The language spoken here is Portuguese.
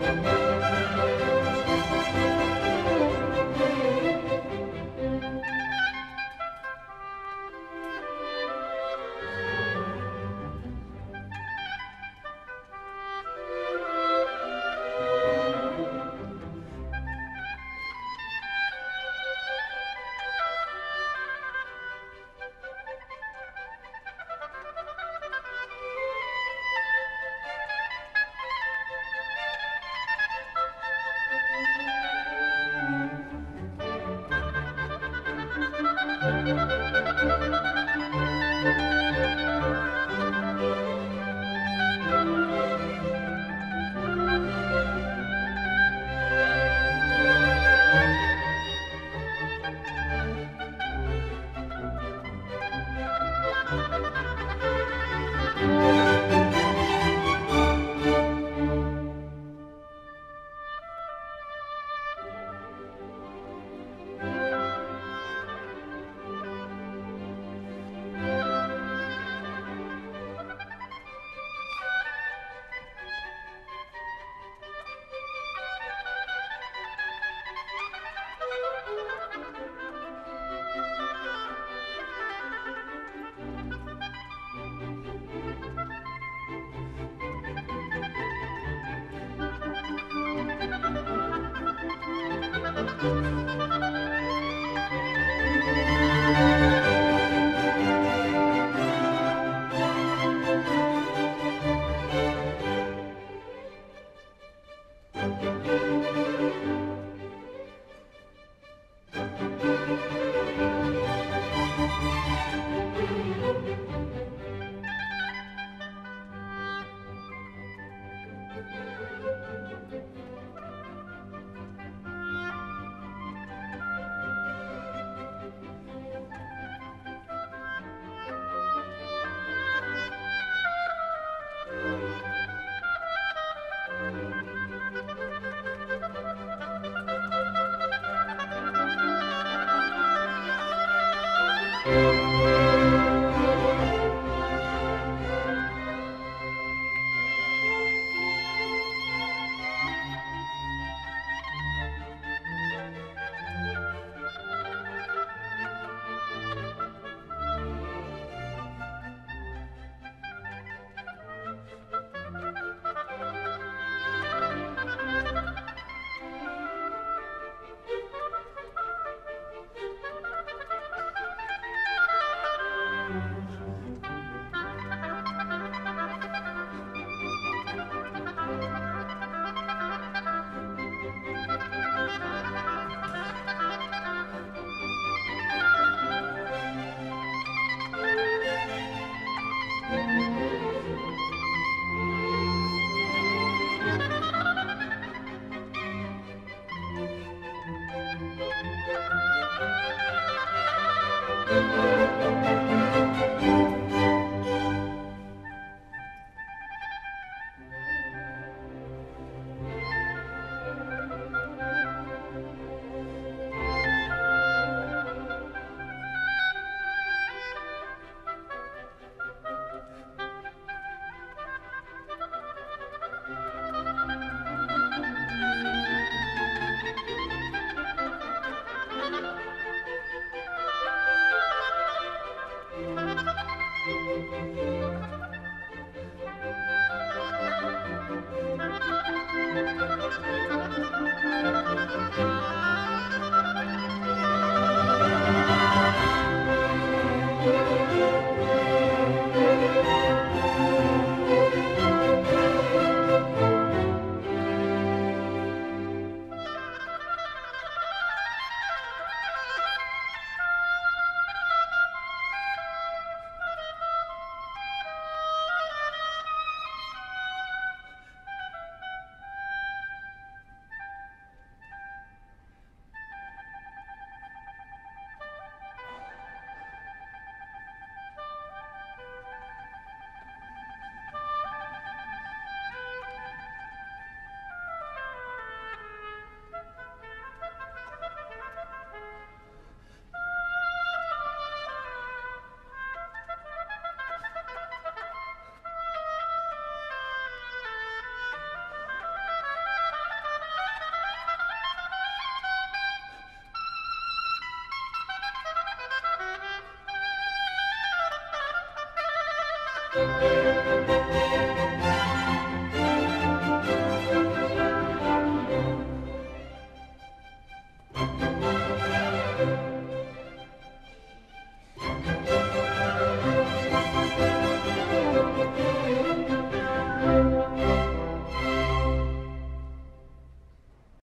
Música